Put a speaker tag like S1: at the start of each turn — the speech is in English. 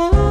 S1: Oh.